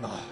天